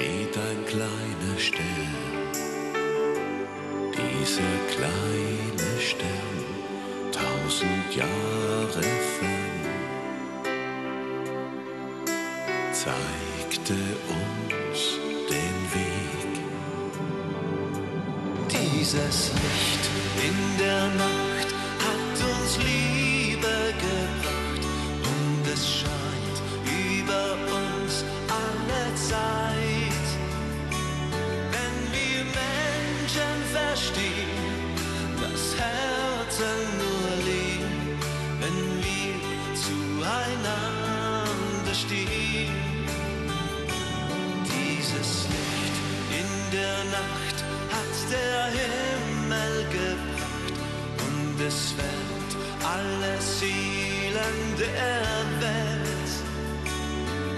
steht ein kleiner Stern. Dieser kleine Stern, tausend Jahre fern, zeigte uns den Weg. Dieses Licht in der Nacht verstehen, das Herzen nur lieben, wenn wir zueinander stehen. Dieses Licht in der Nacht hat der Himmel gebracht und es wärmt alle Seelen der Welt.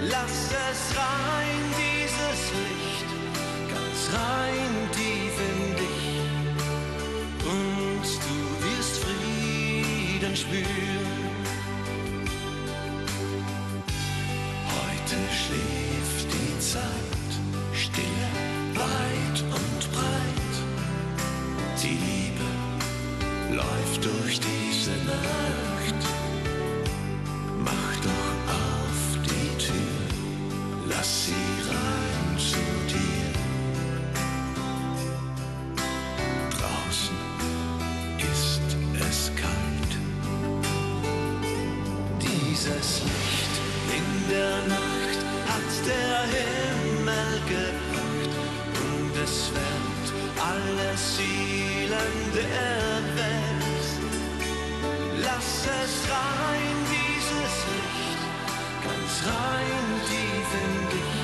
Lass es rein, dieses Licht, ganz rein tief in dich Frieden spüren. Heute schläft die Zeit, stille, weit und breit. Die Liebe läuft durch diese Nacht. Mach doch auf die Tür, lass sie rein Seelen der Welt. Lass es rein, dieses Licht, ganz rein tief in dich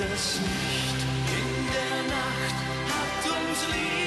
Dieses Licht in der Nacht hat uns lieb